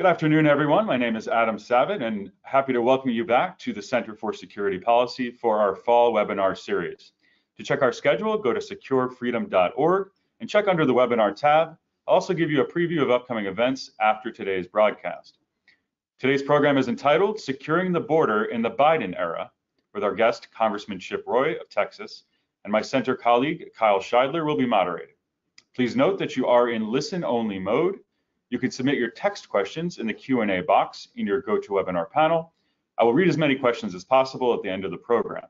Good afternoon, everyone. My name is Adam Savitt, and happy to welcome you back to the Center for Security Policy for our fall webinar series. To check our schedule, go to securefreedom.org and check under the webinar tab. I'll also give you a preview of upcoming events after today's broadcast. Today's program is entitled Securing the Border in the Biden Era, with our guest, Congressman Chip Roy of Texas, and my center colleague, Kyle Shideler, will be moderating. Please note that you are in listen-only mode you can submit your text questions in the Q&A box in your GoToWebinar panel. I will read as many questions as possible at the end of the program.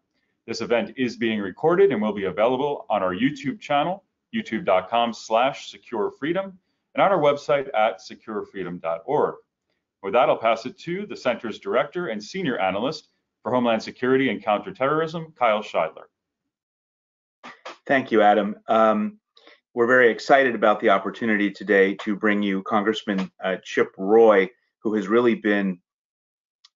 This event is being recorded and will be available on our YouTube channel, youtube.com slash securefreedom, and on our website at securefreedom.org. With that, I'll pass it to the Center's Director and Senior Analyst for Homeland Security and Counterterrorism, Kyle Shideler. Thank you, Adam. Um, we're very excited about the opportunity today to bring you Congressman uh, Chip Roy, who has really been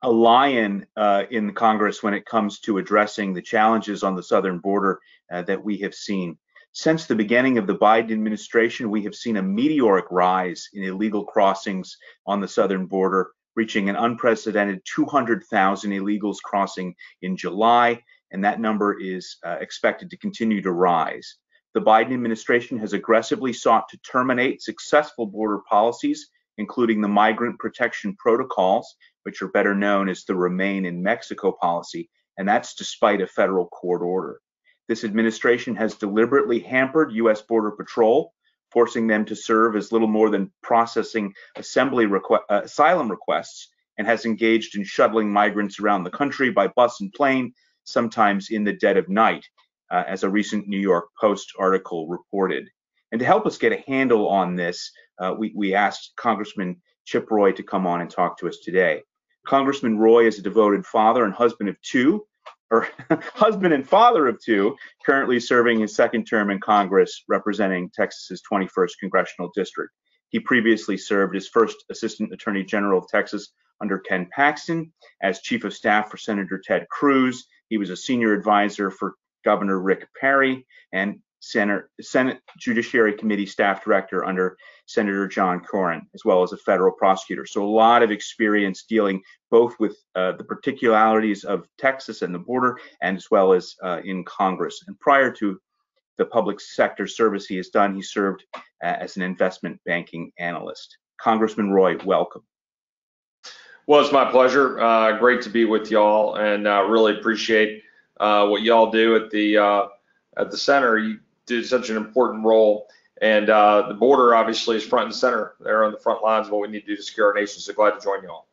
a lion uh, in Congress when it comes to addressing the challenges on the southern border uh, that we have seen. Since the beginning of the Biden administration, we have seen a meteoric rise in illegal crossings on the southern border, reaching an unprecedented 200,000 illegals crossing in July, and that number is uh, expected to continue to rise. The Biden administration has aggressively sought to terminate successful border policies, including the migrant protection protocols, which are better known as the Remain in Mexico policy, and that's despite a federal court order. This administration has deliberately hampered U.S. Border Patrol, forcing them to serve as little more than processing assembly requ- uh, asylum requests, and has engaged in shuttling migrants around the country by bus and plane, sometimes in the dead of night uh, as a recent New York Post article reported. And to help us get a handle on this, uh, we, we asked Congressman Chip Roy to come on and talk to us today. Congressman Roy is a devoted father and husband of two, or husband and father of two, currently serving his second term in Congress representing Texas's 21st congressional district. He previously served as first Assistant Attorney General of Texas under Ken Paxton, as Chief of Staff for Senator Ted Cruz. He was a senior advisor for Governor Rick Perry, and Senate, Senate Judiciary Committee staff director under Senator John Cornyn, as well as a federal prosecutor. So a lot of experience dealing both with uh, the particularities of Texas and the border, and as well as uh, in Congress. And prior to the public sector service he has done, he served uh, as an investment banking analyst. Congressman Roy, welcome. Well, it's my pleasure. Uh, great to be with y'all, and uh, really appreciate uh, what y'all do at the uh, at the center. You do such an important role, and uh, the border obviously is front and center. They're on the front lines of what we need to do to secure our nation. So glad to join y'all.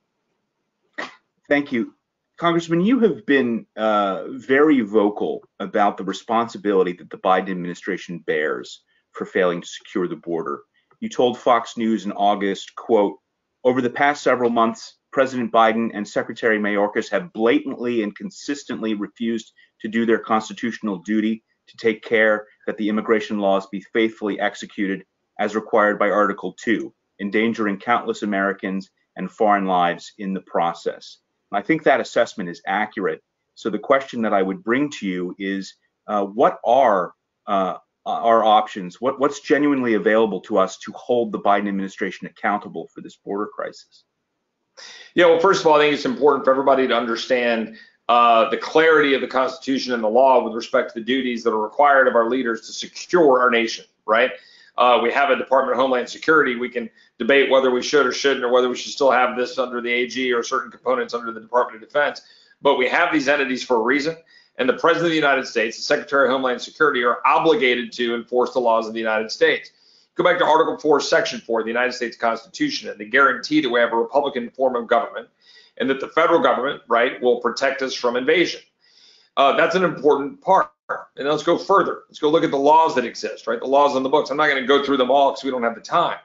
Thank you. Congressman, you have been uh, very vocal about the responsibility that the Biden administration bears for failing to secure the border. You told Fox News in August, quote, over the past several months, President Biden and Secretary Mayorkas have blatantly and consistently refused to do their constitutional duty to take care that the immigration laws be faithfully executed as required by Article 2, endangering countless Americans and foreign lives in the process. I think that assessment is accurate. So the question that I would bring to you is uh, what are uh, our options? What, what's genuinely available to us to hold the Biden administration accountable for this border crisis? Yeah, well, first of all, I think it's important for everybody to understand uh, the clarity of the Constitution and the law with respect to the duties that are required of our leaders to secure our nation, right? Uh, we have a Department of Homeland Security. We can debate whether we should or shouldn't, or whether we should still have this under the AG or certain components under the Department of Defense. But we have these entities for a reason. And the President of the United States, the Secretary of Homeland Security, are obligated to enforce the laws of the United States. Go back to Article 4, Section 4 of the United States Constitution and the guarantee that we have a Republican form of government and that the federal government, right, will protect us from invasion. Uh, that's an important part. And let's go further. Let's go look at the laws that exist, right? The laws on the books. I'm not going to go through them all because we don't have the time.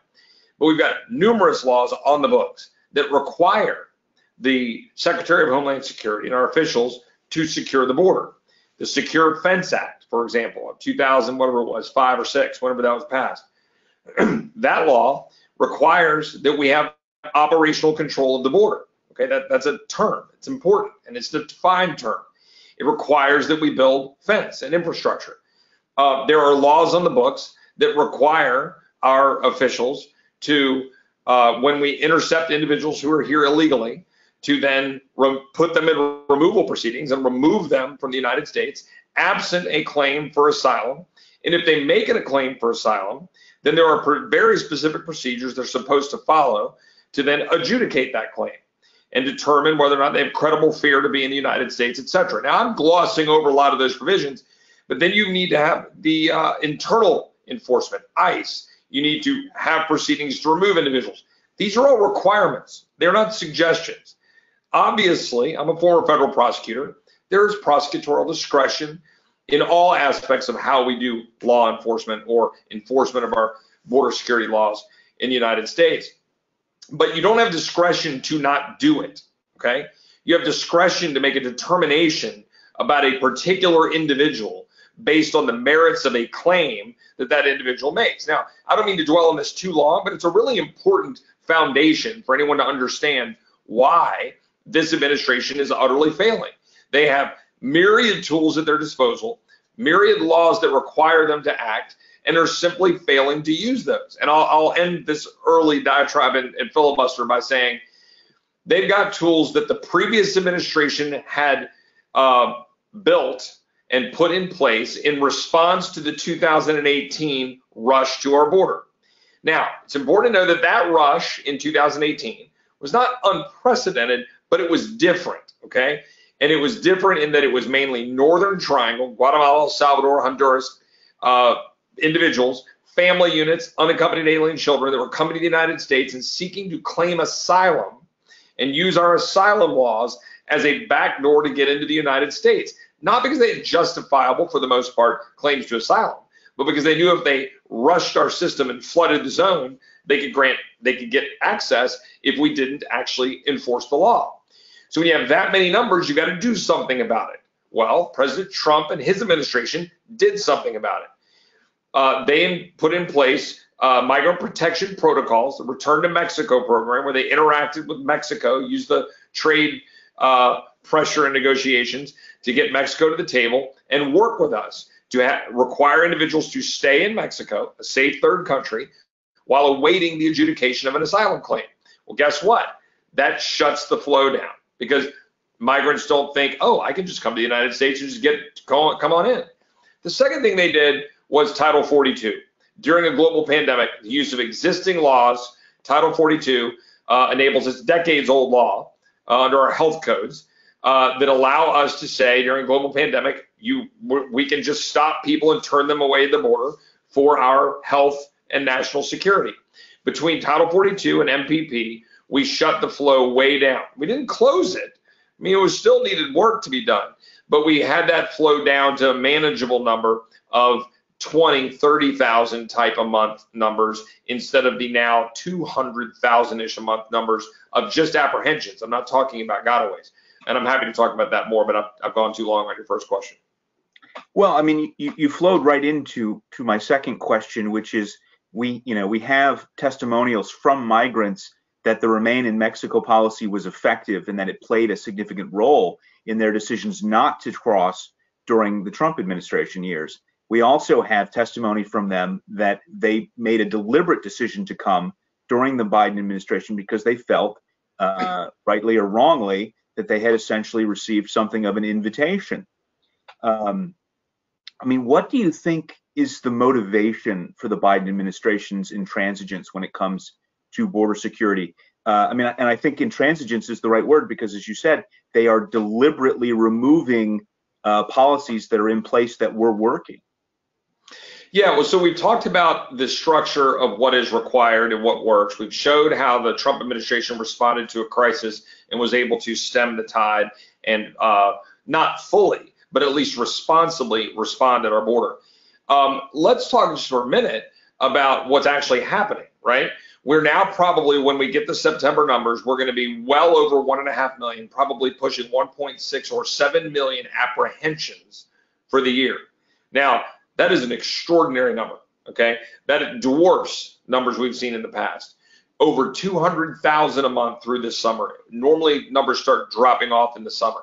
But we've got numerous laws on the books that require the Secretary of Homeland Security and our officials to secure the border. The Secure Fence Act, for example, of 2000, whatever it was, five or six, whenever that was passed, that law requires that we have operational control of the border. Okay, that, that's a term. It's important and it's a defined term. It requires that we build fence and infrastructure. Uh, there are laws on the books that require our officials to uh, when we intercept individuals who are here illegally to then put them in removal proceedings and remove them from the United States absent a claim for asylum. And if they make it a claim for asylum, then there are very specific procedures they're supposed to follow to then adjudicate that claim and determine whether or not they have credible fear to be in the United States, et cetera. Now, I'm glossing over a lot of those provisions, but then you need to have the uh, internal enforcement, ICE. You need to have proceedings to remove individuals. These are all requirements. They're not suggestions. Obviously, I'm a former federal prosecutor. There is prosecutorial discretion in all aspects of how we do law enforcement or enforcement of our border security laws in the United States. But you don't have discretion to not do it, okay? You have discretion to make a determination about a particular individual based on the merits of a claim that that individual makes. Now, I don't mean to dwell on this too long, but it's a really important foundation for anyone to understand why this administration is utterly failing. They have myriad tools at their disposal, myriad laws that require them to act, and are simply failing to use those. And I'll, I'll end this early diatribe and, and filibuster by saying they've got tools that the previous administration had uh, built and put in place in response to the 2018 rush to our border. Now, it's important to know that that rush in 2018 was not unprecedented, but it was different, okay? And it was different in that it was mainly Northern Triangle, Guatemala, El Salvador, Honduras, uh, individuals, family units, unaccompanied alien children that were coming to the United States and seeking to claim asylum and use our asylum laws as a backdoor to get into the United States. Not because they had justifiable, for the most part, claims to asylum, but because they knew if they rushed our system and flooded the zone, they could grant, they could get access if we didn't actually enforce the law. So when you have that many numbers, you got to do something about it. Well, President Trump and his administration did something about it. Uh, they put in place uh, migrant protection protocols, the Return to Mexico program, where they interacted with Mexico, used the trade uh, pressure and negotiations to get Mexico to the table and work with us to require individuals to stay in Mexico, a safe third country, while awaiting the adjudication of an asylum claim. Well, guess what? That shuts the flow down because migrants don't think, oh, I can just come to the United States and just get come on in. The second thing they did was Title 42. During a global pandemic, the use of existing laws, Title 42 uh, enables this decades old law uh, under our health codes uh, that allow us to say during a global pandemic, you we can just stop people and turn them away at the border for our health and national security. Between Title 42 and MPP, we shut the flow way down. We didn't close it. I mean, it was still needed work to be done, but we had that flow down to a manageable number of 20, 30,000 type a month numbers instead of the now 200,000 ish a month numbers of just apprehensions. I'm not talking about gotaways. And I'm happy to talk about that more, but I've, I've gone too long on your first question. Well, I mean, you, you flowed right into to my second question, which is we, you know, we have testimonials from migrants that the remain in Mexico policy was effective and that it played a significant role in their decisions not to cross during the Trump administration years. We also have testimony from them that they made a deliberate decision to come during the Biden administration because they felt, uh, rightly or wrongly, that they had essentially received something of an invitation. Um, I mean, what do you think is the motivation for the Biden administration's intransigence when it comes to border security? Uh, I mean, and I think intransigence is the right word because, as you said, they are deliberately removing uh, policies that are in place that were working. Yeah, well, so we've talked about the structure of what is required and what works. We've showed how the Trump administration responded to a crisis and was able to stem the tide and uh, not fully, but at least responsibly respond at our border. Um, let's talk just for a minute about what's actually happening, right? We're now probably, when we get the September numbers, we're going to be well over one and a half million, probably pushing 1.6 or 7 million apprehensions for the year. Now, that is an extraordinary number. Okay, that dwarfs numbers we've seen in the past. Over 200,000 a month through this summer. Normally, numbers start dropping off in the summer.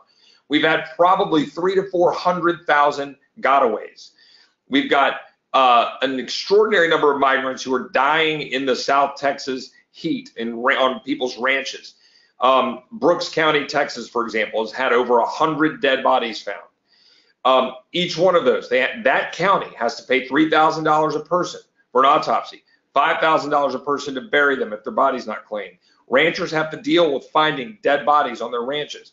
We've had probably three to 400,000 gotaways. We've got uh, an extraordinary number of migrants who are dying in the South Texas heat in, on people's ranches. Um, Brooks County, Texas, for example, has had over 100 dead bodies found. Um, each one of those, that county has to pay $3,000 a person for an autopsy, $5,000 a person to bury them if their body's not clean. Ranchers have to deal with finding dead bodies on their ranches.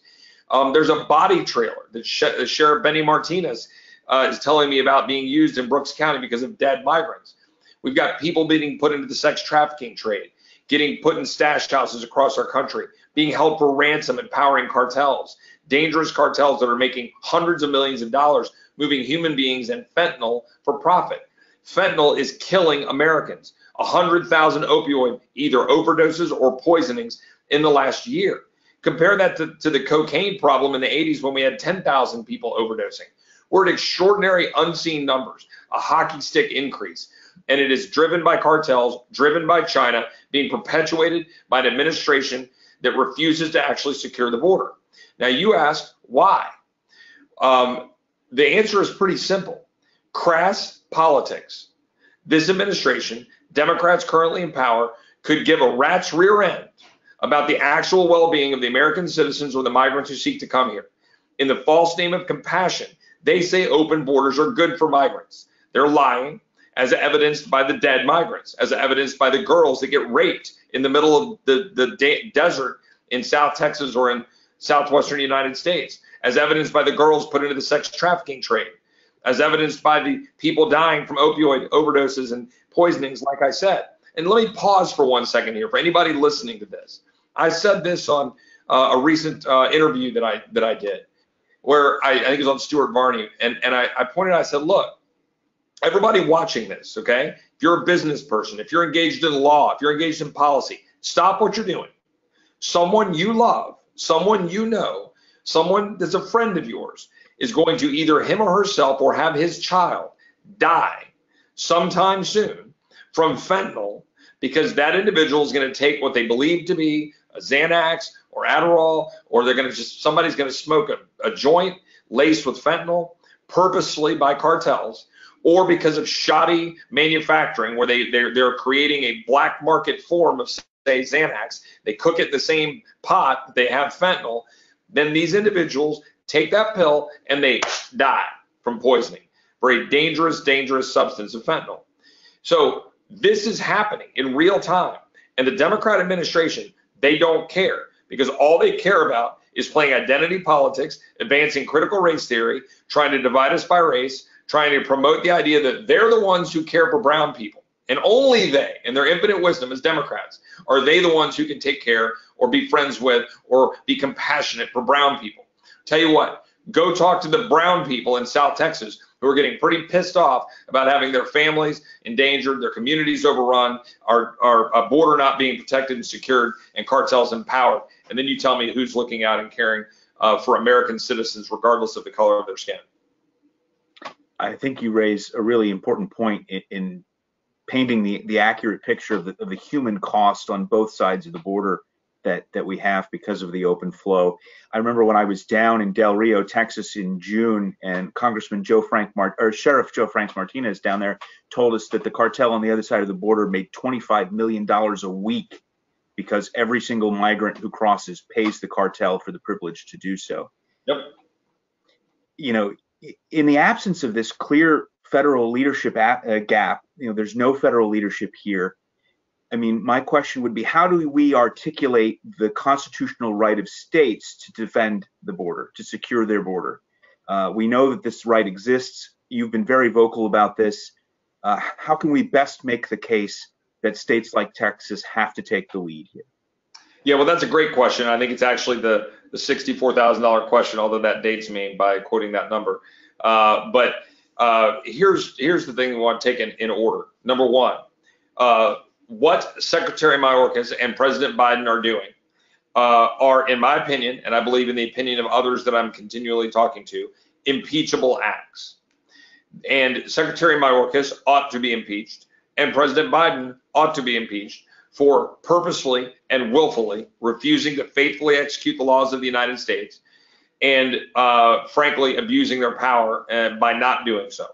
Um, there's a body trailer that Sheriff Benny Martinez uh, is telling me about being used in Brooks County because of dead migrants. We've got people being put into the sex trafficking trade, getting put in stash houses across our country, being held for ransom, and powering cartels, dangerous cartels that are making hundreds of millions of dollars moving human beings and fentanyl for profit. Fentanyl is killing Americans. 100,000 opioid either overdoses or poisonings in the last year. Compare that to, to the cocaine problem in the 80s when we had 10,000 people overdosing. We're at extraordinary unseen numbers, a hockey stick increase. And it is driven by cartels, driven by China, being perpetuated by an administration that refuses to actually secure the border. Now, you ask why? Um, the answer is pretty simple crass politics. This administration, Democrats currently in power, could give a rat's rear end about the actual well being of the American citizens or the migrants who seek to come here. In the false name of compassion, they say open borders are good for migrants. They're lying, as evidenced by the dead migrants, as evidenced by the girls that get raped in the middle of the, the de- desert in South Texas or in southwestern United States, as evidenced by the girls put into the sex trafficking trade, as evidenced by the people dying from opioid overdoses and poisonings, like I said. And let me pause for one second here for anybody listening to this. I said this on uh, a recent uh, interview that I that I did, where I, I think it was on Stuart Varney, and and I, I pointed out, I said, look, everybody watching this, okay? If you're a business person, if you're engaged in law, if you're engaged in policy, stop what you're doing. Someone you love, someone you know, someone that's a friend of yours is going to either him or herself or have his child die sometime soon from fentanyl because that individual is going to take what they believe to be a Xanax or Adderall, or they're going to just, somebody's going to smoke a, a joint laced with fentanyl purposely by cartels, or because of shoddy manufacturing where they, they're, they're creating a black market form of, say, Xanax. They cook it the same pot, they have fentanyl. Then these individuals take that pill and they die from poisoning a dangerous, dangerous substance of fentanyl. So this is happening in real time. And the Democrat administration, they don't care because all they care about is playing identity politics, advancing critical race theory, trying to divide us by race, trying to promote the idea that they're the ones who care for brown people. And only they, in their infinite wisdom as Democrats, are they the ones who can take care or be friends with or be compassionate for brown people. Tell you what, go talk to the brown people in South Texas who are getting pretty pissed off about having their families endangered, their communities overrun, our, our uh, border not being protected and secured, and cartels empowered. And then you tell me who's looking out and caring uh, for American citizens, regardless of the color of their skin. I think you raise a really important point in, in painting the, the accurate picture of the, of the human cost on both sides of the border that that we have because of the open flow. I remember when I was down in Del Rio, Texas in June, and Congressman Joe Frank Mart or Sheriff Joe Frank Martinez down there told us that the cartel on the other side of the border made 25 million dollars a week because every single migrant who crosses pays the cartel for the privilege to do so. Yep. You know, in the absence of this clear federal leadership uh, gap, you know, there's no federal leadership here I mean, my question would be how do we articulate the constitutional right of states to defend the border, to secure their border? Uh, we know that this right exists. You've been very vocal about this. Uh, how can we best make the case that states like Texas have to take the lead here? Yeah, well, that's a great question. I think it's actually the the sixty-four thousand dollar question, although that dates me by quoting that number. Uh, but uh, here's here's the thing we want to take in, in order. Number one, uh, what Secretary Mayorkas and President Biden are doing uh, are, in my opinion, and I believe in the opinion of others that I'm continually talking to, impeachable acts. And Secretary Mayorkas ought to be impeached, and President Biden ought to be impeached for purposefully and willfully refusing to faithfully execute the laws of the United States and, uh, frankly, abusing their power uh, by not doing so.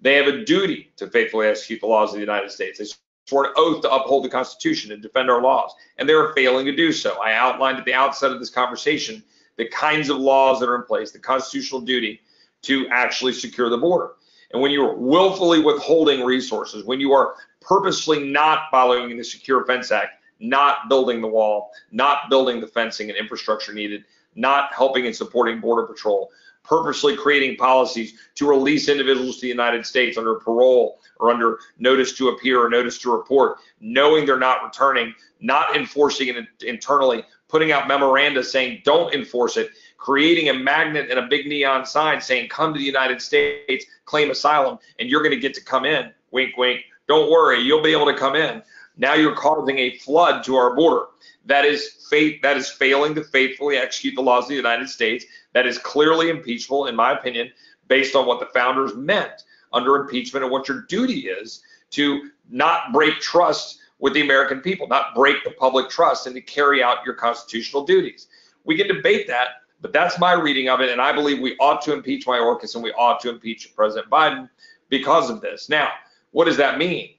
They have a duty to faithfully execute the laws of the United States. They swore an oath to uphold the Constitution and defend our laws, and they're failing to do so. I outlined at the outset of this conversation the kinds of laws that are in place, the constitutional duty to actually secure the border. And when you're willfully withholding resources, when you are purposely not following the Secure Fence Act, not building the wall, not building the fencing and infrastructure needed, not helping and supporting Border Patrol, purposely creating policies to release individuals to the United States under parole or under notice to appear or notice to report, knowing they're not returning, not enforcing it internally, putting out memoranda saying don't enforce it, creating a magnet and a big neon sign saying come to the United States, claim asylum, and you're going to get to come in. Wink, wink. Don't worry, you'll be able to come in. Now you're causing a flood to our border. That is faith. That is failing to faithfully execute the laws of the United States. That is clearly impeachable, in my opinion, based on what the founders meant under impeachment and what your duty is to not break trust with the American people, not break the public trust, and to carry out your constitutional duties. We can debate that, but that's my reading of it, and I believe we ought to impeach Mayorkas and we ought to impeach President Biden because of this. Now, what does that mean?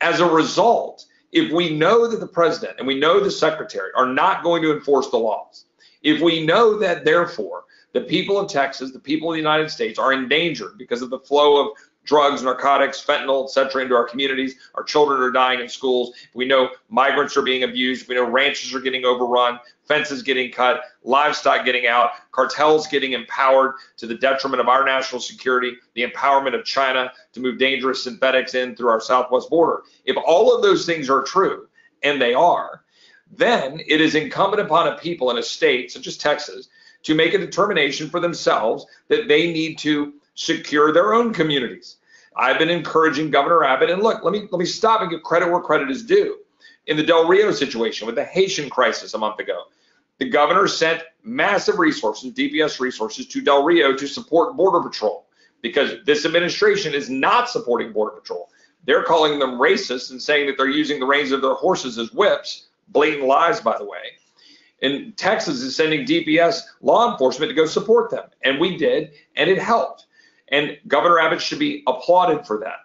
As a result, if we know that the president and we know the secretary are not going to enforce the laws, if we know that therefore the people of Texas, the people of the United States are endangered because of the flow of drugs, narcotics, fentanyl, et cetera, into our communities. Our children are dying in schools. We know migrants are being abused. We know ranches are getting overrun, fences getting cut, livestock getting out, cartels getting empowered to the detriment of our national security, the empowerment of China to move dangerous synthetics in through our southwest border. If all of those things are true, and they are, then it is incumbent upon a people in a state such as Texas to make a determination for themselves that they need to secure their own communities. I've been encouraging Governor Abbott, and look, let me let me stop and give credit where credit is due. In the Del Rio situation with the Haitian crisis a month ago, the governor sent massive resources, DPS resources, to Del Rio to support Border Patrol because this administration is not supporting Border Patrol. They're calling them racist and saying that they're using the reins of their horses as whips. Blatant lies, by the way. And Texas is sending DPS law enforcement to go support them. And we did, and it helped. And Governor Abbott should be applauded for that.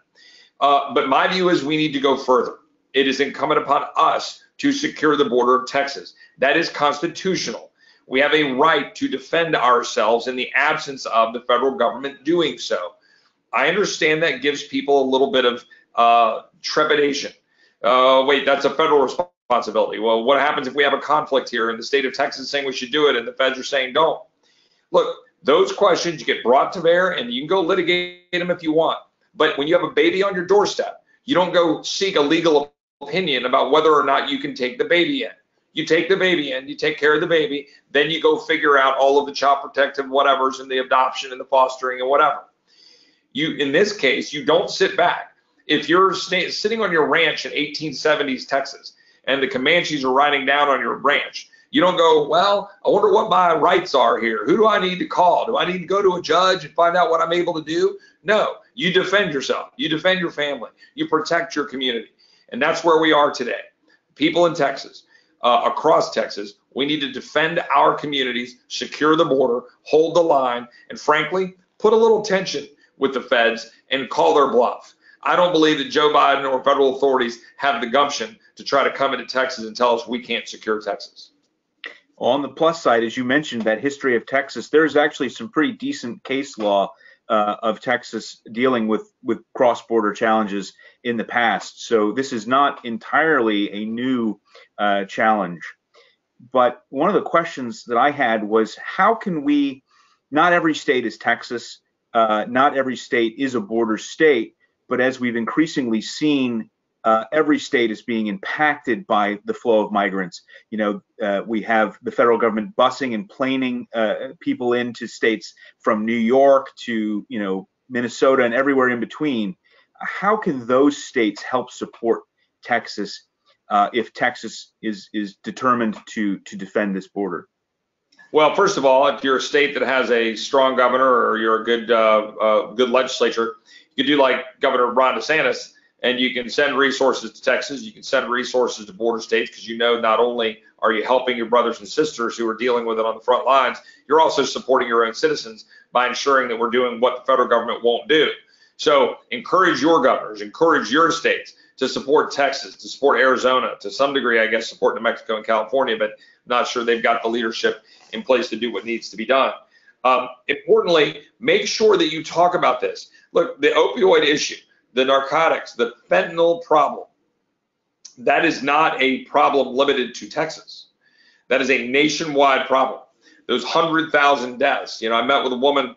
Uh, but my view is we need to go further. It is incumbent upon us to secure the border of Texas. That is constitutional. We have a right to defend ourselves in the absence of the federal government doing so. I understand that gives people a little bit of uh, trepidation. Uh, wait, that's a federal responsibility. Well, what happens if we have a conflict here and the state of Texas saying we should do it and the feds are saying don't? Look, those questions you get brought to bear and you can go litigate them if you want. But when you have a baby on your doorstep, you don't go seek a legal opinion about whether or not you can take the baby in. You take the baby in, you take care of the baby, then you go figure out all of the child protective whatevers and the adoption and the fostering and whatever. You, in this case, you don't sit back. If you're sitting on your ranch in 1870s Texas and the Comanches are riding down on your ranch you don't go, well, I wonder what my rights are here. Who do I need to call? Do I need to go to a judge and find out what I'm able to do? No, you defend yourself. You defend your family. You protect your community. And that's where we are today. People in Texas, uh, across Texas, we need to defend our communities, secure the border, hold the line, and frankly, put a little tension with the feds and call their bluff. I don't believe that Joe Biden or federal authorities have the gumption to try to come into Texas and tell us we can't secure Texas. On the plus side, as you mentioned, that history of Texas, there's actually some pretty decent case law uh, of Texas dealing with with cross-border challenges in the past. So this is not entirely a new uh, challenge. But one of the questions that I had was, how can we? Not every state is Texas. Uh, not every state is a border state. But as we've increasingly seen uh, every state is being impacted by the flow of migrants. You know, uh, we have the federal government busing and planing uh, people into states from New York to, you know, Minnesota and everywhere in between. How can those states help support Texas uh, if Texas is is determined to to defend this border? Well, first of all, if you're a state that has a strong governor or you're a good uh, uh, good legislature, you could do like Governor Ron DeSantis and you can send resources to Texas, you can send resources to border states because you know not only are you helping your brothers and sisters who are dealing with it on the front lines, you're also supporting your own citizens by ensuring that we're doing what the federal government won't do. So encourage your governors, encourage your states to support Texas, to support Arizona, to some degree, I guess, support New Mexico and California, but not sure they've got the leadership in place to do what needs to be done. Um, importantly, make sure that you talk about this. Look, the opioid issue, the narcotics, the fentanyl problem, that is not a problem limited to Texas. That is a nationwide problem. Those 100,000 deaths. You know, I met with a woman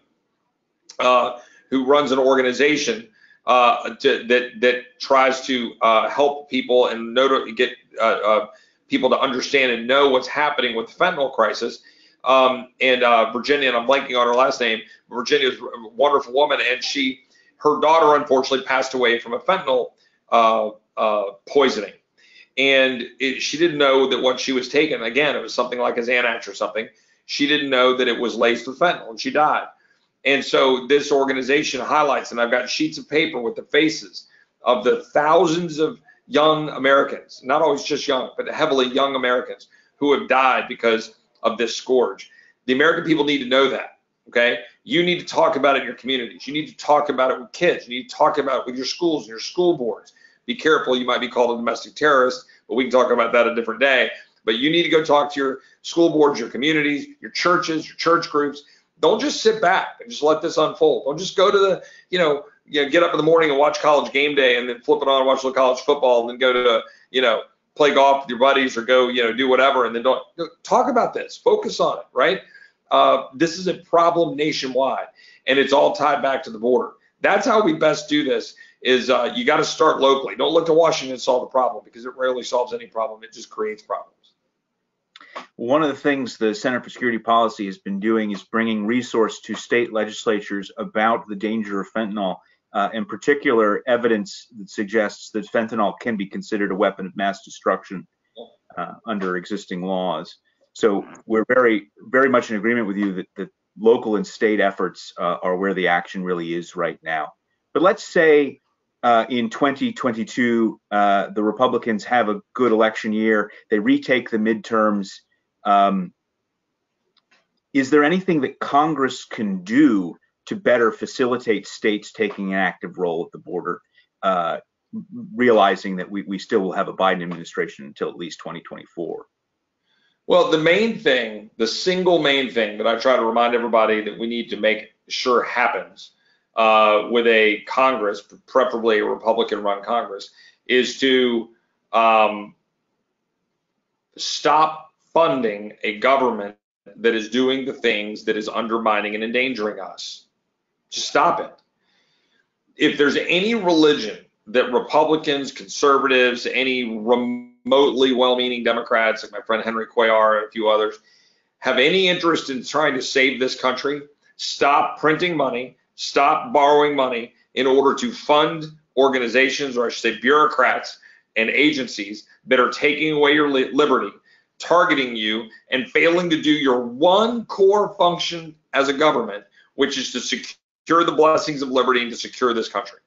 uh, who runs an organization uh, to, that that tries to uh, help people and know to get uh, uh, people to understand and know what's happening with the fentanyl crisis. Um, and uh, Virginia, and I'm blanking on her last name. Virginia is a wonderful woman, and she, her daughter, unfortunately, passed away from a fentanyl uh, uh, poisoning and it, she didn't know that what she was taking again it was something like a xanax or something she didn't know that it was laced with fentanyl and she died and so this organization highlights, and I've got sheets of paper with the faces of the thousands of young Americans, not always just young, but heavily young Americans who have died because of this scourge. The American people need to know that. Okay. You need to talk about it in your communities. You need to talk about it with kids. You need to talk about it with your schools and your school boards. Be careful, you might be called a domestic terrorist, but we can talk about that a different day. But you need to go talk to your school boards, your communities, your churches, your church groups, don't just sit back and just let this unfold. Don't just go to the, you know, you know, get up in the morning and watch college game day and then flip it on and watch the college football and then go to, you know, play golf with your buddies or go, you know, do whatever and then don't talk about this. Focus on it, right? Uh, this is a problem nationwide and it's all tied back to the border. That's how we best do this is uh, you got to start locally. Don't look to Washington to solve the problem because it rarely solves any problem. It just creates problems. One of the things the Center for Security Policy has been doing is bringing resource to state legislatures about the danger of fentanyl, uh, in particular, evidence that suggests that fentanyl can be considered a weapon of mass destruction uh, under existing laws. So we're very, very much in agreement with you that, that local and state efforts uh, are where the action really is right now. But let's say uh, in 2022, uh, the Republicans have a good election year. They retake the midterms. Um, is there anything that Congress can do to better facilitate states taking an active role at the border, uh, realizing that we, we still will have a Biden administration until at least 2024? Well, the main thing, the single main thing that I try to remind everybody that we need to make sure happens uh, with a Congress, preferably a Republican-run Congress, is to um, stop funding a government that is doing the things that is undermining and endangering us. Just stop it. If there's any religion that Republicans, conservatives, any remotely well-meaning Democrats, like my friend Henry Cuellar and a few others, have any interest in trying to save this country, stop printing money, stop borrowing money in order to fund organizations, or I should say bureaucrats and agencies that are taking away your liberty, targeting you, and failing to do your one core function as a government, which is to secure the blessings of liberty and to secure this country.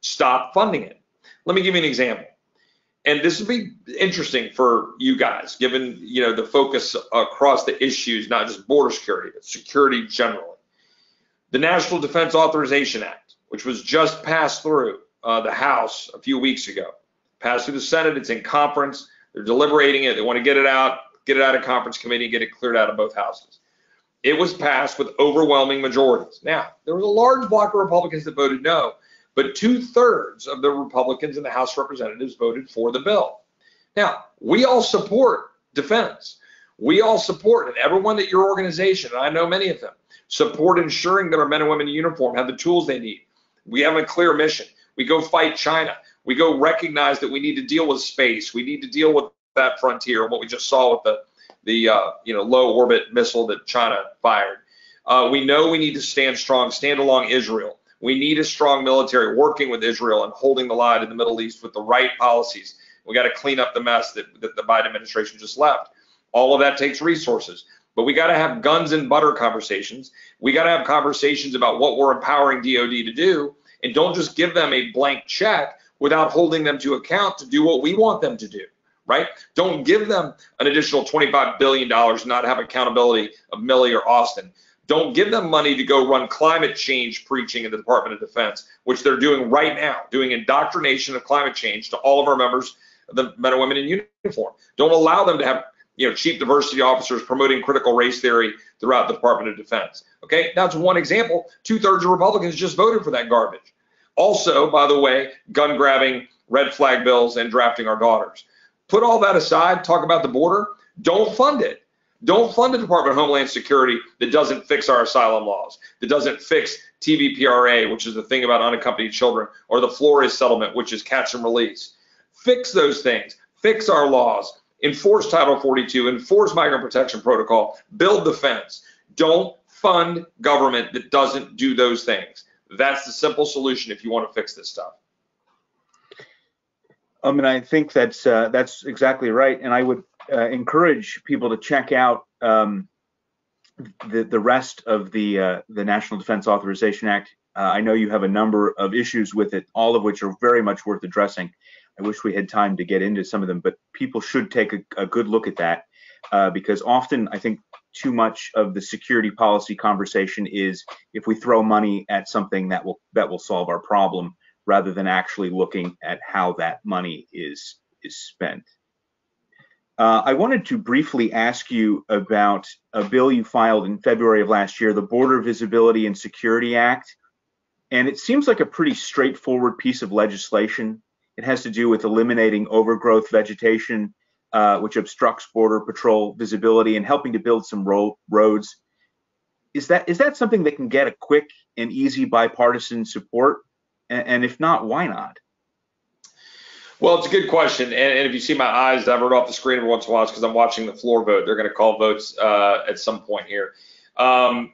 Stop funding it. Let me give you an example. And this would be interesting for you guys, given you know the focus across the issues, not just border security, but security generally the National Defense Authorization Act, which was just passed through uh, the House a few weeks ago, passed through the Senate. It's in conference. They're deliberating it. They want to get it out, get it out of conference committee, get it cleared out of both houses. It was passed with overwhelming majorities. Now, there was a large block of Republicans that voted no, but two thirds of the Republicans in the House of Representatives voted for the bill. Now, we all support defense. We all support, and everyone that your organization, and I know many of them, support ensuring that our men and women in uniform have the tools they need. We have a clear mission. We go fight China. We go recognize that we need to deal with space. We need to deal with that frontier and what we just saw with the the uh, you know low orbit missile that China fired. Uh, we know we need to stand strong, stand along Israel. We need a strong military working with Israel and holding the line in the Middle East with the right policies. We got to clean up the mess that, that the Biden administration just left. All of that takes resources. But we got to have guns and butter conversations. We got to have conversations about what we're empowering DOD to do, and don't just give them a blank check without holding them to account to do what we want them to do. Right? Don't give them an additional $25 billion, not have accountability of Milley or Austin. Don't give them money to go run climate change preaching in the Department of Defense, which they're doing right now, doing indoctrination of climate change to all of our members, the men and women in uniform. Don't allow them to have you know, chief diversity officers promoting critical race theory throughout the Department of Defense. Okay, that's one example. Two thirds of Republicans just voted for that garbage. Also, by the way, gun grabbing, red flag bills, and drafting our daughters. Put all that aside, talk about the border. Don't fund it. Don't fund the Department of Homeland Security that doesn't fix our asylum laws, that doesn't fix TVPRA, which is the thing about unaccompanied children, or the Flores settlement, which is catch and release. Fix those things. Fix our laws. Enforce Title 42. Enforce Migrant Protection Protocol. Build the fence. Don't fund government that doesn't do those things. That's the simple solution if you want to fix this stuff. I mean, I think that's uh, that's exactly right, and I would uh, encourage people to check out um, the the rest of the uh, the National Defense Authorization Act. Uh, I know you have a number of issues with it, all of which are very much worth addressing. I wish we had time to get into some of them, but people should take a, a good look at that uh, because often I think too much of the security policy conversation is if we throw money at something that will that will solve our problem rather than actually looking at how that money is is spent. Uh, I wanted to briefly ask you about a bill you filed in February of last year, the Border Visibility and Security Act. And it seems like a pretty straightforward piece of legislation. It has to do with eliminating overgrowth vegetation, uh, which obstructs border patrol visibility and helping to build some ro roads. Is that is that something that can get a quick and easy bipartisan support? And, and if not, why not? Well, it's a good question, and, and, if you see my eyes divert off the screen every once in a while, because I'm watching the floor vote. They're going to call votes uh, at some point here. Um,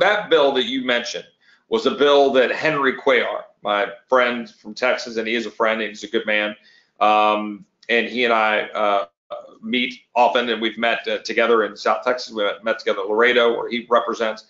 that bill that you mentioned was a bill that Henry Cuellar, my friend from Texas, and he is a friend, and he's a good man, um, and he and I uh, meet often, and we've met uh, together in South Texas. We met, met together in Laredo, where he represents.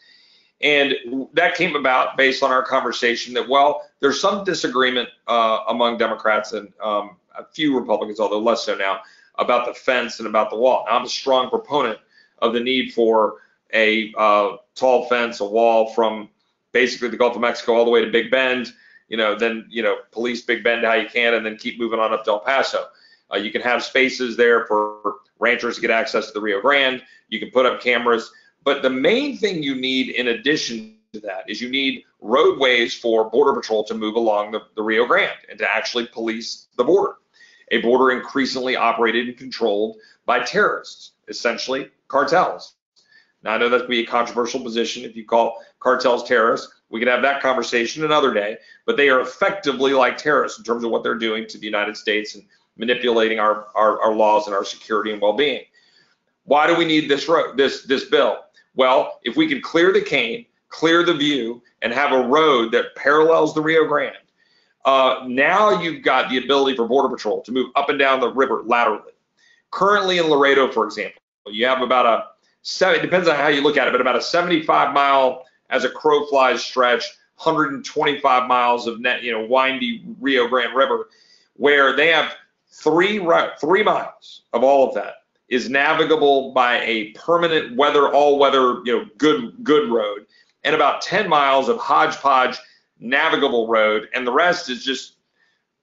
And that came about based on our conversation that, well, there's some disagreement uh, among Democrats and um, a few Republicans, although less so now, about the fence and about the wall. Now, I'm a strong proponent of the need for a uh, tall fence, a wall from basically the Gulf of Mexico all the way to Big Bend. You know, then you know, police Big Bend how you can, and then keep moving on up to El Paso. Uh, you can have spaces there for ranchers to get access to the Rio Grande. You can put up cameras. But the main thing you need in addition to that is you need roadways for Border Patrol to move along the, the Rio Grande and to actually police the border. A border increasingly operated and controlled by terrorists, essentially cartels. Now, I know that be a controversial position if you call cartels terrorists. We could have that conversation another day, but they are effectively like terrorists in terms of what they're doing to the United States and manipulating our, our, our laws and our security and well-being. Why do we need this this this bill? Well, if we could clear the cane, clear the view, and have a road that parallels the Rio Grande, uh, now you've got the ability for Border Patrol to move up and down the river laterally. Currently in Laredo, for example, you have about a seven, it depends on how you look at it, but about a 75 mile as a crow flies stretch, 125 miles of net, you know, windy Rio Grande River, where they have three three miles of all of that is navigable by a permanent weather, all weather, you know, good, good road and about 10 miles of hodgepodge navigable road. And the rest is just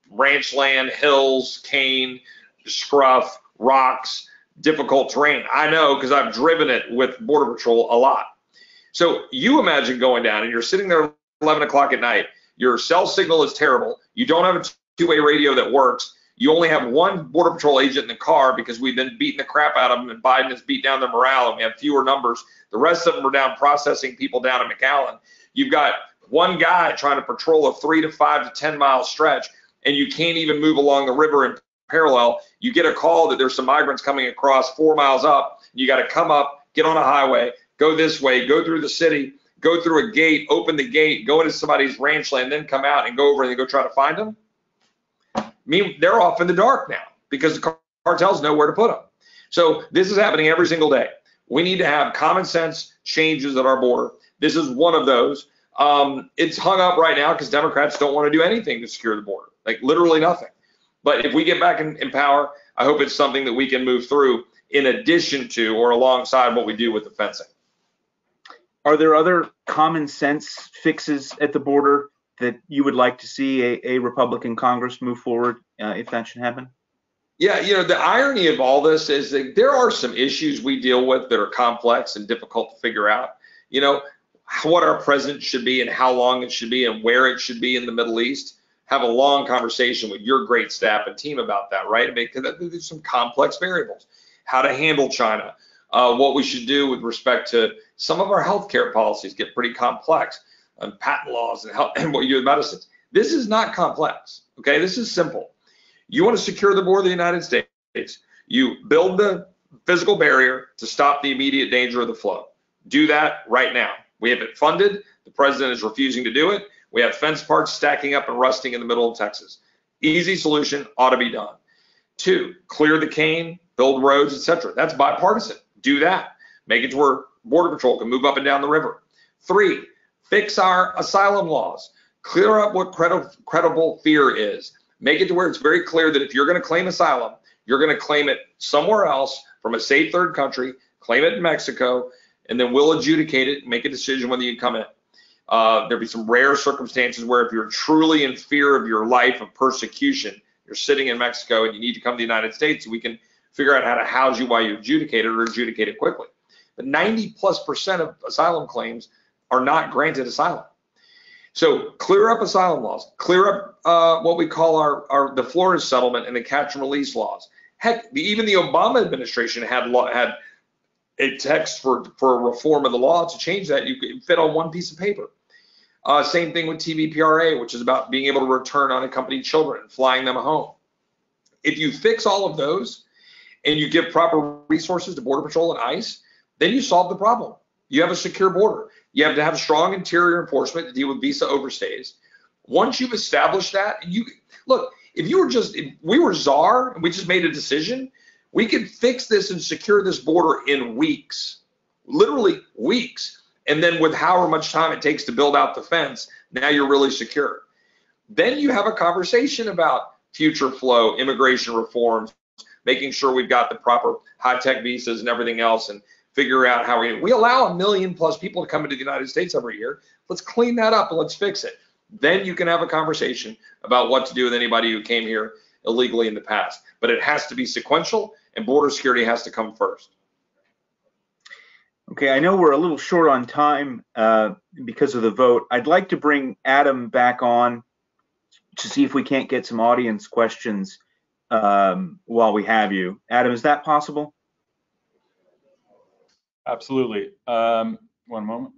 ranch land, hills, cane, scruff, rocks, difficult terrain. I know because I've driven it with Border Patrol a lot. So you imagine going down and you're sitting there 11 o'clock at night. Your cell signal is terrible. You don't have a two-way radio that works. You only have one Border Patrol agent in the car because we've been beating the crap out of them and Biden has beat down their morale and we have fewer numbers. The rest of them are down processing people down at McAllen. You've got one guy trying to patrol a three to five to 10 mile stretch and you can't even move along the river in parallel. You get a call that there's some migrants coming across four miles up. You got to come up, get on a highway, go this way, go through the city, go through a gate, open the gate, go into somebody's ranch land, then come out and go over and go try to find them mean, they're off in the dark now because the cartels know where to put them. So this is happening every single day. We need to have common sense changes at our border. This is one of those. Um, it's hung up right now because Democrats don't want to do anything to secure the border, like literally nothing. But if we get back in, in power, I hope it's something that we can move through in addition to or alongside what we do with the fencing. are there other common sense fixes at the border that you would like to see a, a Republican Congress move forward uh, if that should happen? Yeah, you know, the irony of all this is that there are some issues we deal with that are complex and difficult to figure out. You know, what our presence should be and how long it should be and where it should be in the Middle East. Have a long conversation with your great staff and team about that, right? Because there's some complex variables. How to handle China, uh, what we should do with respect to some of our healthcare policies get pretty complex, and patent laws and, health, and what you do with medicines. This is not complex, okay? This is simple. You want to secure the border of the United States. You build the physical barrier to stop the immediate danger of the flow. Do that right now. We have it funded. The president is refusing to do it. We have fence parts stacking up and rusting in the middle of Texas. Easy solution ought to be done. Two, clear the cane, build roads, etc. That's bipartisan. Do that. Make it to where Border Patrol can move up and down the river. Three, fix our asylum laws. Clear up what credible, credible fear is make it to where it's very clear that if you're going to claim asylum, you're going to claim it somewhere else from a safe third country, claim it in Mexico, and then we'll adjudicate it, make a decision whether you come in. Uh, there'll be some rare circumstances where if you're truly in fear of your life of persecution, you're sitting in Mexico and you need to come to the United States, we can figure out how to house you while you adjudicate it or adjudicate it quickly. But 90 plus percent of asylum claims are not granted asylum. So clear up asylum laws, clear up uh, what we call our, our the Flores settlement and the catch and release laws. Heck, the, even the Obama administration had law, had a text for for a reform of the law to change that. You could fit on one piece of paper. Uh, same thing with TVPRA, which is about being able to return unaccompanied children and flying them home. If you fix all of those and you give proper resources to Border Patrol and ICE, then you solve the problem. You have a secure border. You have to have strong interior enforcement to deal with visa overstays. Once you've established that, you look, if you were just, if we were czar and we just made a decision, we could fix this and secure this border in weeks, literally weeks. And then with however much time it takes to build out the fence, now you're really secure. Then you have a conversation about future flow, immigration reforms, making sure we've got the proper high tech visas and everything else, and figure out how we we allow a million plus people to come into the United States every year. Let's clean that up and let's fix it. Then you can have a conversation about what to do with anybody who came here illegally in the past. But it has to be sequential and border security has to come first. Okay, I know we're a little short on time uh, because of the vote. I'd like to bring Adam back on to see if we can't get some audience questions um, while we have you. Adam, is that possible? Absolutely. Um, one moment.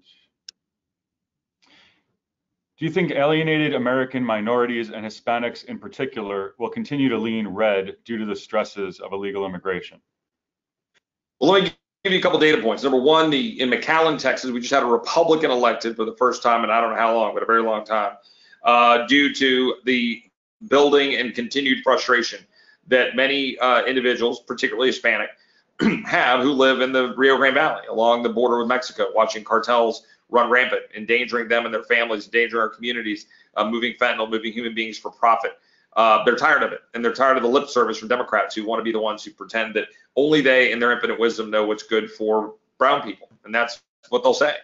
Do you think alienated American minorities and Hispanics in particular will continue to lean red due to the stresses of illegal immigration? Well, let me give you a couple data points. Number one, the in McAllen, Texas, we just had a Republican elected for the first time in I don't know how long, but a very long time, uh, due to the building and continued frustration that many uh, individuals, particularly Hispanic, have who live in the Rio Grande Valley along the border with Mexico, watching cartels run rampant, endangering them and their families, endangering our communities, uh, moving fentanyl, moving human beings for profit. Uh, they're tired of it, and they're tired of the lip service from Democrats who want to be the ones who pretend that only they, in their infinite wisdom, know what's good for brown people, and that's what they'll say.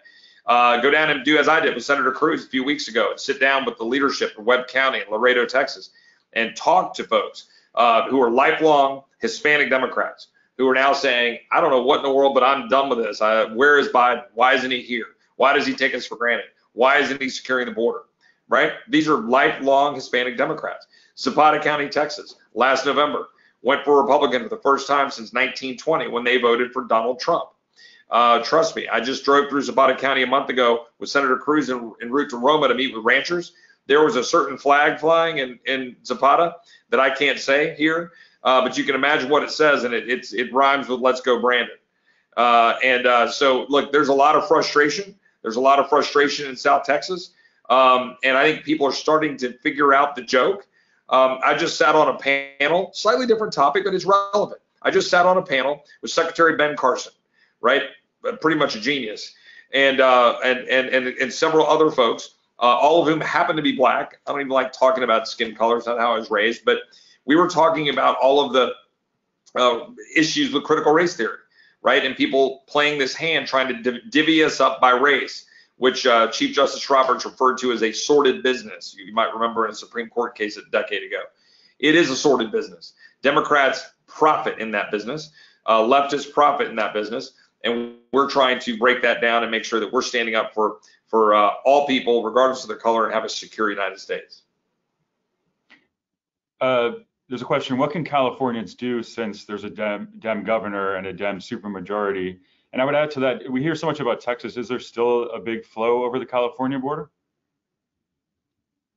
Uh, go down and do as I did with Senator Cruz a few weeks ago, and sit down with the leadership of Webb County and Laredo, Texas, and talk to folks uh, who are lifelong Hispanic Democrats who are now saying, I don't know what in the world, but I'm done with this. I, where is Biden? Why isn't he here? Why does he take us for granted? Why isn't he securing the border? Right? These are lifelong Hispanic Democrats. Zapata County, Texas, last November, went for Republican for the first time since 1920 when they voted for Donald Trump. Uh, trust me, I just drove through Zapata County a month ago with Senator Cruz en, en route to Roma to meet with ranchers. There was a certain flag flying in, in Zapata that I can't say here, uh, but you can imagine what it says, and it it's, it rhymes with "Let's go, Brandon." Uh, and uh, so, look, there's a lot of frustration. There's a lot of frustration in South Texas, um, and I think people are starting to figure out the joke. Um, I just sat on a panel, slightly different topic, but it's relevant. I just sat on a panel with Secretary Ben Carson, right? Pretty much a genius, and uh, and, and and and several other folks, uh, all of whom happen to be black. I don't even like talking about skin color; it's not how I was raised, but we were talking about all of the uh, issues with critical race theory. right? And people playing this hand, trying to divvy us up by race, which uh, Chief Justice Roberts referred to as a sordid business. You might remember in a Supreme Court case a decade ago. It is a sordid business. Democrats profit in that business. Uh, leftists profit in that business, and we're trying to break that down and make sure that we're standing up for for uh, all people, regardless of their color, and have a secure United States. Uh, there's a question: What can Californians do since there's a Dem, Dem governor and a Dem supermajority? And I would add to that: we hear so much about Texas. Is there still a big flow over the California border?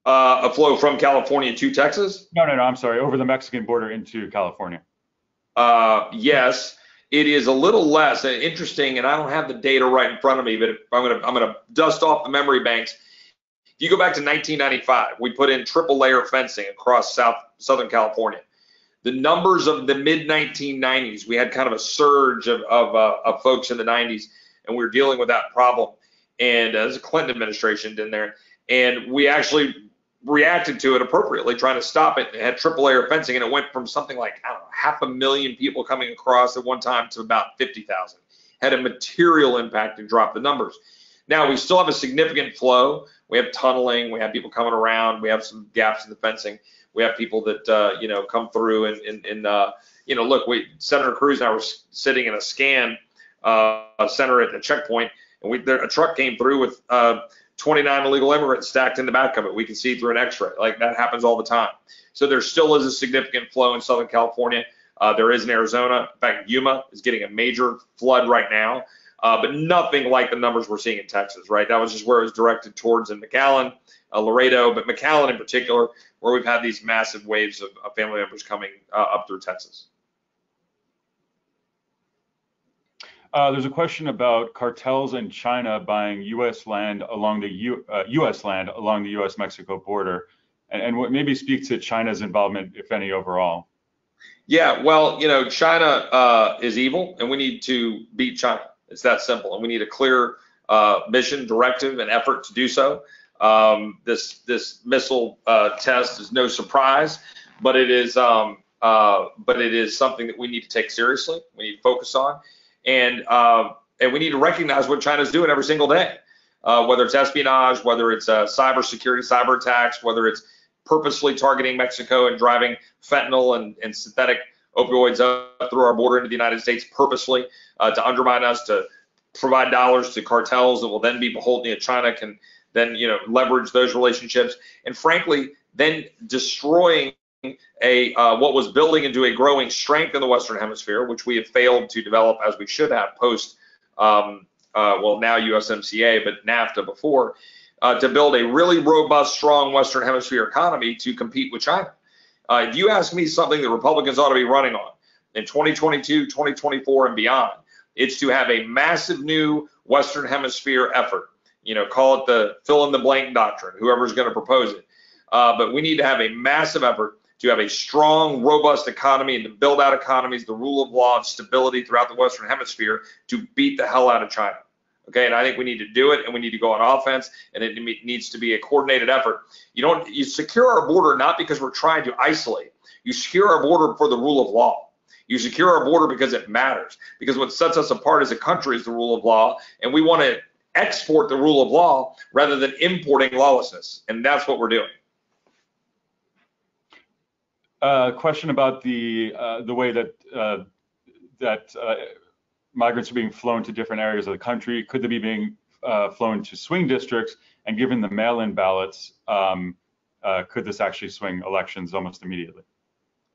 Uh, a flow from California to Texas? No, no, no. I'm sorry. Over the Mexican border into California. Uh, yes, it is a little less interesting, and I don't have the data right in front of me, but I'm gonna I'm gonna dust off the memory banks. You go back to 1995, we put in triple layer fencing across South Southern California. The numbers of the mid 1990s, we had kind of a surge of of, uh, of folks in the 90s, and we were dealing with that problem. And uh, there's a Clinton administration in there, and we actually reacted to it appropriately, trying to stop it. It had triple layer fencing, and it went from something like I don't know half a million people coming across at one time to about 50,000. Had a material impact and dropped the numbers. Now we still have a significant flow. We have tunneling. We have people coming around. We have some gaps in the fencing. We have people that uh, you know come through and and, and uh, you know look. We Senator Cruz and I were sitting in a scan uh, center at the checkpoint, and we there, a truck came through with uh, 29 illegal immigrants stacked in the back of it. We can see through an x-ray. Like that happens all the time. So there still is a significant flow in Southern California. Uh, there is in Arizona. In fact, Yuma is getting a major flood right now, uh, but nothing like the numbers we're seeing in Texas, right? That was just where it was directed towards in McAllen, uh, Laredo, but McAllen in particular, where we've had these massive waves of, of family members coming uh, up through Texas. Uh, there's a question about cartels in China buying U.S. land along the U, uh, U.S. land along the U.S.-Mexico border, and, and what maybe speak to China's involvement, if any, overall. Yeah, well, you know, China uh, is evil, and we need to beat China. It's that simple, and we need a clear uh, mission, directive, and effort to do so. Um, this this missile uh, test is no surprise, but it is um, uh, but it is something that we need to take seriously. We need to focus on and uh, and we need to recognize what China's doing every single day, uh, whether it's espionage, whether it's uh, cyber security, cyber attacks, whether it's purposely targeting Mexico and driving fentanyl and, and synthetic opioids up through our border into the United States purposely uh, to undermine us, to provide dollars to cartels that will then be beholden to China can then you know leverage those relationships, and frankly, then destroying a uh, what was building into a growing strength in the Western Hemisphere, which we have failed to develop as we should have post, um, uh, well now USMCA, but NAFTA before, uh, to build a really robust, strong Western Hemisphere economy to compete with China. Uh, if you ask me something that Republicans ought to be running on in 2022, 2024, and beyond, it's to have a massive new Western Hemisphere effort. You know, call it the fill in the blank doctrine, whoever's going to propose it. Uh, but we need to have a massive effort to have a strong, robust economy and to build out economies, the rule of law and stability throughout the Western Hemisphere to beat the hell out of China. Okay, and I think we need to do it, and we need to go on offense, and it needs to be a coordinated effort. You don't you secure our border not because we're trying to isolate. You secure our border for the rule of law. You secure our border because it matters. Because what sets us apart as a country is the rule of law, and we want to export the rule of law rather than importing lawlessness, and that's what we're doing. uh, question about the uh, the way that uh, that uh, migrants are being flown to different areas of the country. Could they be being uh, flown to swing districts? And given the mail-in ballots, um, uh, could this actually swing elections almost immediately?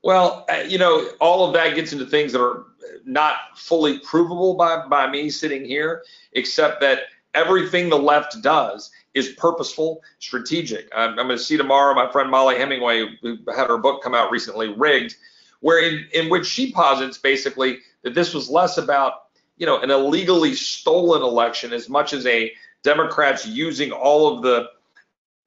Well, uh, you know, all of that gets into things that are not fully provable by by me sitting here, except that everything the left does is purposeful, strategic. I'm, I'm going to see tomorrow my friend Mollie Hemingway, who had her book come out recently, Rigged, where in, in which she posits basically that this was less about, you know, an illegally stolen election as much as a Democrats using all of the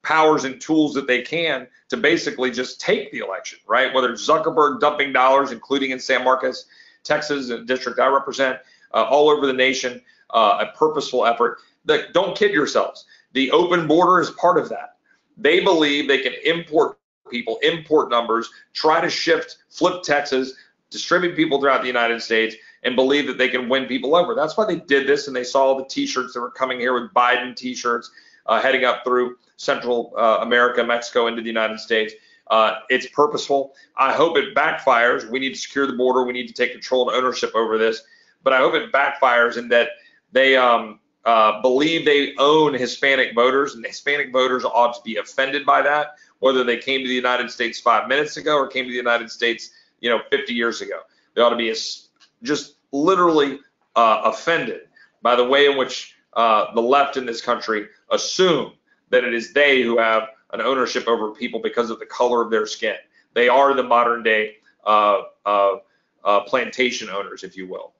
powers and tools that they can to basically just take the election, right? Whether it's Zuckerberg dumping dollars, including in San Marcos, Texas, a district I represent, uh, all over the nation, uh, a purposeful effort. That don't kid yourselves. The open border is part of that. They believe they can import people, import numbers, try to shift, flip Texas, distribute people throughout the United States, and believe that they can win people over. That's why they did this, and they saw all the T-shirts that were coming here with Biden T-shirts heading up through Central uh, America, Mexico, into the United States. Uh, it's purposeful. I hope it backfires. We need to secure the border. We need to take control and ownership over this. But I hope it backfires in that they um, uh, believe they own Hispanic voters, and Hispanic voters ought to be offended by that, whether they came to the United States five minutes ago or came to the United States, you know, 50 years ago. They ought to be just literally uh, offended by the way in which uh, the left in this country assume that it is they who have an ownership over people because of the color of their skin. They are the modern day uh, uh, uh plantation owners, if you will.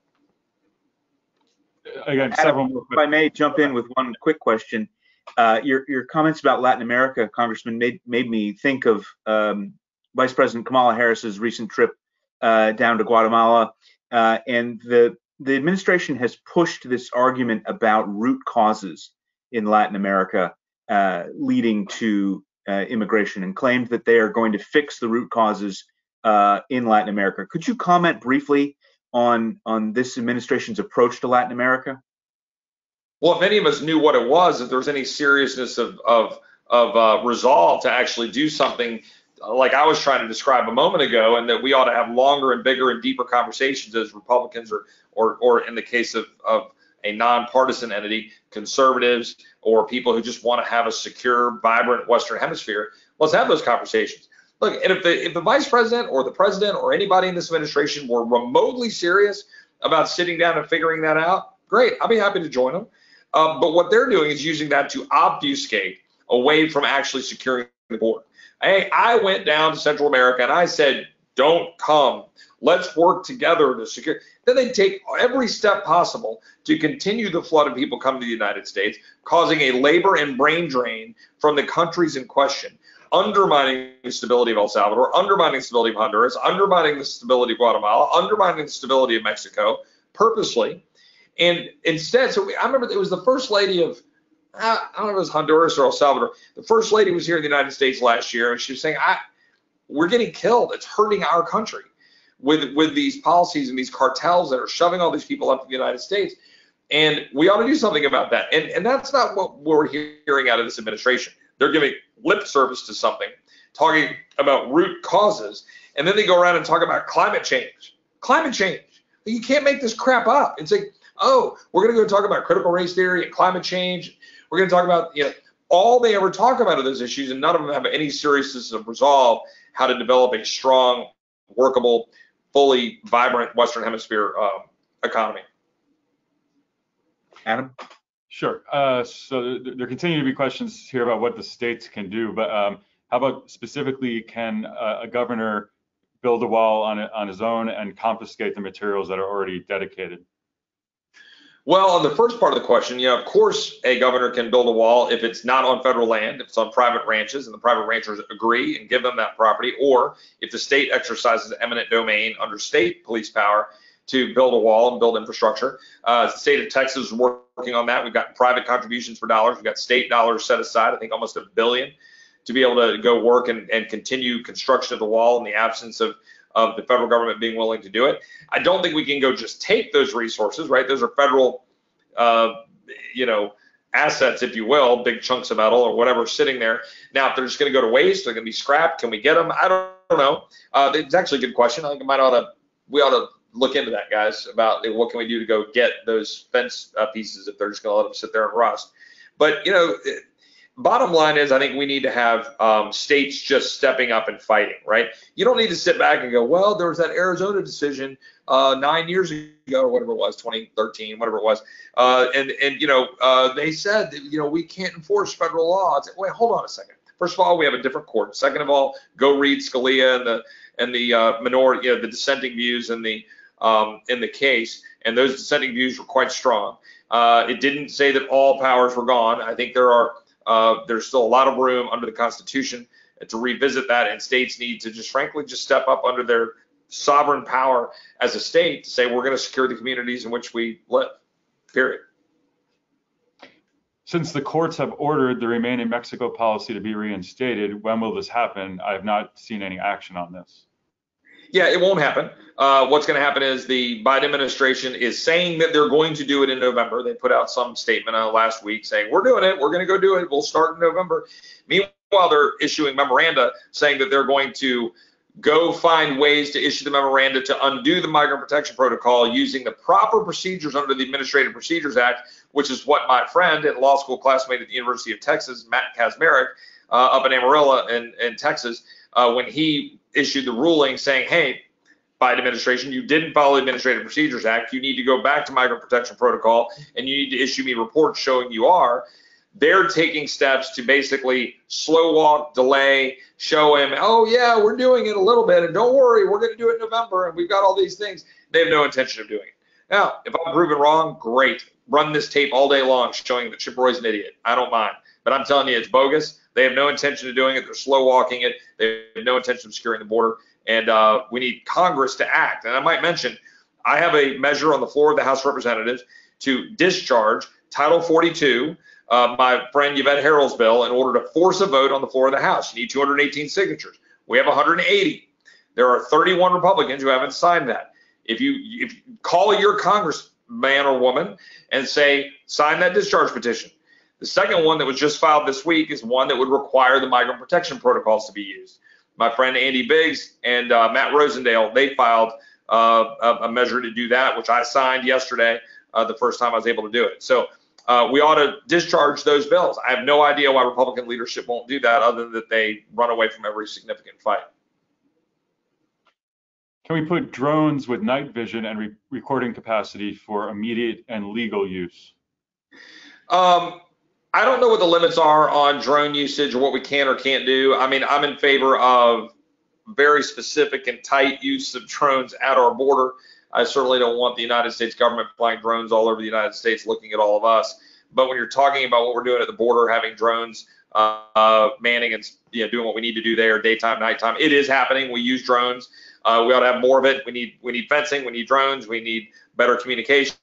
Again, Adam, if I may jump in with one quick question. Uh, your your comments about Latin America, Congressman, made made me think of um, Vice President Kamala Harris's recent trip uh, down to Guatemala, and the the administration has pushed this argument about root causes in Latin America uh, leading to uh, immigration and claimed that they are going to fix the root causes uh, in Latin America. Could you comment briefly on on this administration's approach to Latin America? Well, if any of us knew what it was, if there was any seriousness of of of uh, resolve to actually do something like I was trying to describe a moment ago, and that we ought to have longer and bigger and deeper conversations as Republicans or or or in the case of of a nonpartisan entity, conservatives or people who just want to have a secure, vibrant Western Hemisphere. Let's have those conversations. Look, and if the if the vice president or the president or anybody in this administration were remotely serious about sitting down and figuring that out, great. I'll be happy to join them. Uh, but what they're doing is using that to obfuscate away from actually securing the border. Hey, I went down to Central America and I said, don't come. Let's work together to secure. Then they take every step possible to continue the flood of people coming to the United States, causing a labor and brain drain from the countries in question, undermining the stability of El Salvador, undermining the stability of Honduras, undermining the stability of Guatemala, undermining the stability of Mexico, purposely. And instead, so we, I remember it was the first lady of I don't know if it was Honduras or El Salvador. The first lady was here in the United States last year, and she was saying, "I, we're getting killed. It's hurting our country." with with these policies and these cartels that are shoving all these people up to the United States. And we ought to do something about that. And and that's not what we're hearing out of this administration. They're giving lip service to something, talking about root causes, and then they go around and talk about climate change. Climate change. You can't make this crap up and say, oh, we're going to go talk about critical race theory and climate change. We're going to talk about, you know, all they ever talk about are those issues, and none of them have any seriousness of resolve how to develop a strong, workable fully vibrant Western Hemisphere um, economy. Adam? Sure. Uh, so there continue to be questions here about what the states can do, but um, how about specifically can uh, a governor build a wall on, on his own and confiscate the materials that are already dedicated? Well, on the first part of the question, yeah, of course, a governor can build a wall if it's not on federal land, if it's on private ranches, and the private ranchers agree and give them that property, or if the state exercises eminent domain under state police power to build a wall and build infrastructure. Uh, the state of Texas is working on that. We've got private contributions for dollars. We've got state dollars set aside, I think almost a billion, to be able to go work and, and continue construction of the wall in the absence of of the federal government being willing to do it. I don't think we can go just take those resources, right? Those are federal, uh, you know, assets, if you will, big chunks of metal or whatever sitting there. Now, if they're just going to go to waste, they're going to be scrapped. Can we get them? I don't know. Uh, it's actually a good question. I think I might ought to, we ought to look into that, guys, about what can we do to go get those fence uh, pieces if they're just going to let them sit there and rust. But you know, bottom line is, I think we need to have um, states just stepping up and fighting, right? You don't need to sit back and go, well, there was that Arizona decision uh, nine years ago or whatever it was, 2013, whatever it was, uh, and and you know uh, they said that, you know we can't enforce federal law. It's, wait, hold on a second. First of all, we have a different court. Second of all, go read Scalia and the and the uh, minority, you know, the dissenting views in the um, in the case, and those dissenting views were quite strong. Uh, it didn't say that all powers were gone. I think there are uh, there's still a lot of room under the Constitution to revisit that, and states need to just frankly just step up under their sovereign power as a state to say we're going to secure the communities in which we live. Period. Since the courts have ordered the Remain in Mexico policy to be reinstated, when will this happen? I have not seen any action on this. Yeah, it won't happen. Uh, what's going to happen is the Biden administration is saying that they're going to do it in November. They put out some statement uh, last week saying, we're doing it. We're going to go do it. We'll start in November. Meanwhile, they're issuing memoranda saying that they're going to go find ways to issue the memoranda to undo the migrant protection protocol using the proper procedures under the Administrative Procedures Act, which is what my friend and law school classmate at the University of Texas, Matt Kacsmaryk, uh, up in Amarillo in, in Texas, uh, when he issued the ruling saying, hey, Biden administration, you didn't follow the Administrative Procedures Act. You need to go back to migrant protection protocol and you need to issue me reports showing you are. They're taking steps to basically slow walk, delay, show him, oh yeah, we're doing it a little bit, and don't worry, we're going to do it in November, and we've got all these things. They have no intention of doing it. Now, if I'm proven wrong, great. Run this tape all day long showing that Chip Roy's an idiot. I don't mind. But I'm telling you, it's bogus. They have no intention of doing it. They're slow walking it. They have no intention of securing the border. And uh, we need Congress to act. And I might mention, I have a measure on the floor of the House of Representatives to discharge Title 42, uh, my friend Yvette Herrell's bill, in order to force a vote on the floor of the House. You need 218 signatures. We have 180. There are 31 Republicans who haven't signed that. If you if you call your congressman or woman and say, sign that discharge petition. The second one that was just filed this week is one that would require the migrant protection protocols to be used my friend Andy Biggs and uh, Matt Rosendale, they filed uh, a, measure to do that, which I signed yesterday, uh, the first time I was able to do it. So uh, we ought to discharge those bills. I have no idea why Republican leadership won't do that, other than that they run away from every significant fight. Can we put drones with night vision and re recording capacity for immediate and legal use? Um, I don't know what the limits are on drone usage or what we can or can't do. I mean, I'm in favor of very specific and tight use of drones at our border. I certainly don't want the United States government flying drones all over the United States looking at all of us. But when you're talking about what we're doing at the border, having drones uh, manning and you know, doing what we need to do there, daytime, nighttime, it is happening. We use drones. Uh, we ought to have more of it. We need we need fencing. We need drones. We need better communication.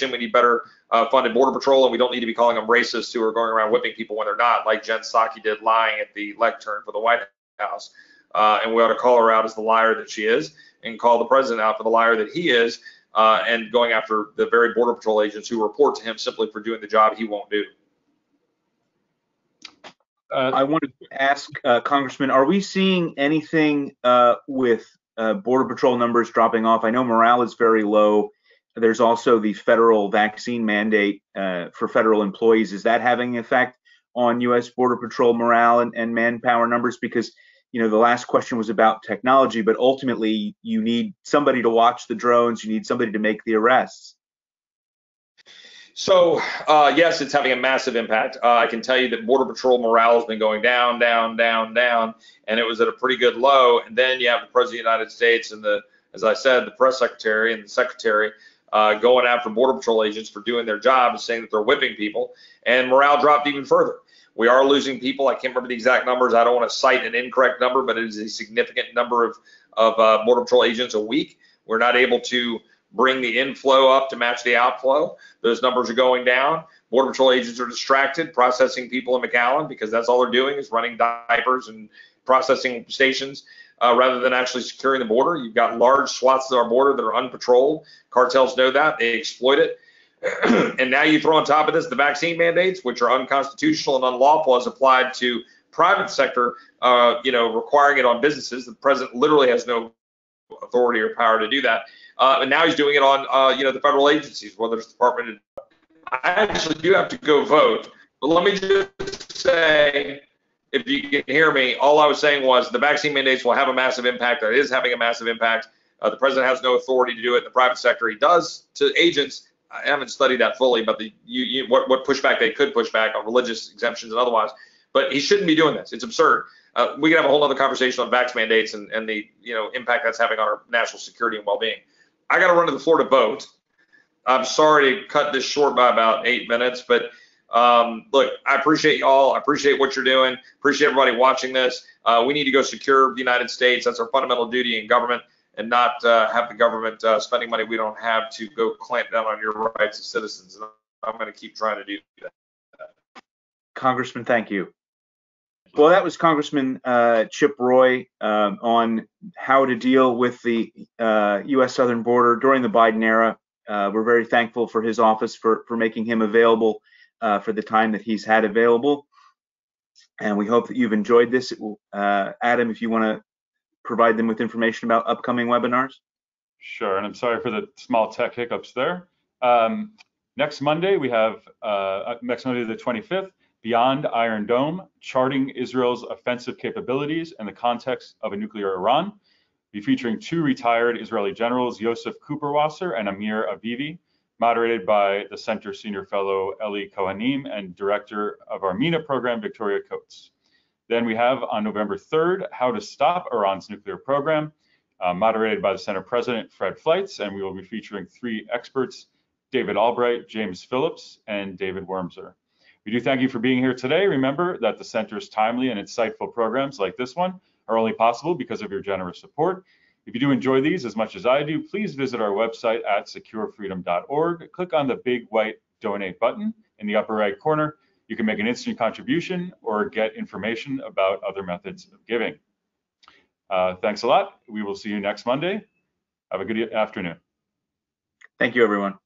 We need better uh, funded border patrol, and we don't need to be calling them racists who are going around whipping people when they're not, like Jen Psaki did lying at the lectern for the White House. Uh, and we ought to call her out as the liar that she is, and call the president out for the liar that he is, uh, and going after the very border patrol agents who report to him simply for doing the job he won't do. Uh, I wanted to ask uh, Congressman, are we seeing anything uh, with uh, border patrol numbers dropping off? I know morale is very low there's also the federal vaccine mandate uh, for federal employees. Is that having an effect on U.S. Border Patrol morale and, and manpower numbers? Because you know the last question was about technology, but ultimately you need somebody to watch the drones. You need somebody to make the arrests. So uh, yes, it's having a massive impact. Uh, I can tell you that Border Patrol morale has been going down, down, down, down, and it was at a pretty good low. And then you have the President of the United States and the, as I said, the press secretary and the secretary uh, going after Border Patrol agents for doing their job and saying that they're whipping people, and morale dropped even further. We are losing people. I can't remember the exact numbers. I don't want to cite an incorrect number, but it is a significant number of, of uh, Border Patrol agents a week. We're not able to bring the inflow up to match the outflow. Those numbers are going down. Border Patrol agents are distracted processing people in McAllen because that's all they're doing is running diapers and processing stations uh, rather than actually securing the border. You've got large swaths of our border that are unpatrolled. Cartels know that. They exploit it. and now you throw on top of this the vaccine mandates, which are unconstitutional and unlawful as applied to private sector, uh, you know, requiring it on businesses. The president literally has no authority or power to do that. Uh, and now he's doing it on, uh, you know, the federal agencies, whether it's the Department of. I actually do have to go vote, but let me just say if you can hear me, all I was saying was the vaccine mandates will have a massive impact. It is having a massive impact. Uh, the president has no authority to do it in the private sector. He does to agents. I haven't studied that fully, but the you, you, what, what pushback they could push back on religious exemptions and otherwise. But he shouldn't be doing this. It's absurd. Uh, we can have a whole other conversation on vax mandates and, and the you know impact that's having on our national security and well-being. I got to run to the floor to vote. I'm sorry to cut this short by about eight minutes, but um, look, I appreciate y'all. I appreciate what you're doing. Appreciate everybody watching this. Uh, we need to go secure the United States. That's our fundamental duty in government and not uh, have the government uh, spending money we don't have to go clamp down on your rights as citizens. And I'm going to keep trying to do that. Congressman, thank you. Well, that was Congressman uh, Chip Roy um, on how to deal with the uh, U.S. southern border during the Biden era. Uh, we're very thankful for his office for for making him available uh, for the time that he's had available, and we hope that you've enjoyed this. Uh, Adam, if you want to provide them with information about upcoming webinars. Sure, and I'm sorry for the small tech hiccups there. Um, next Monday, we have uh, next Monday, the 25th, Beyond Iron Dome, Charting Israel's Offensive Capabilities in the Context of a Nuclear Iran. Be featuring two retired Israeli generals, Yosef Kuperwasser and Amir Avivi, moderated by the Center Senior Fellow Ellie Cohanim and Director of our MENA program, Victoria Coates. Then we have on November 3rd, How to Stop Iran's Nuclear Program, uh, moderated by the Center President, Fred Fleitz, and we will be featuring three experts, David Albright, James Phillips, and David Wormser. We do thank you for being here today. Remember that the Center's timely and insightful programs like this one are only possible because of your generous support. If you do enjoy these as much as I do, please visit our website at securefreedom.org. Click on the big white donate button in the upper right corner. You can make an instant contribution or get information about other methods of giving. Uh, thanks a lot. We will see you next Monday. Have a good afternoon. Thank you, everyone.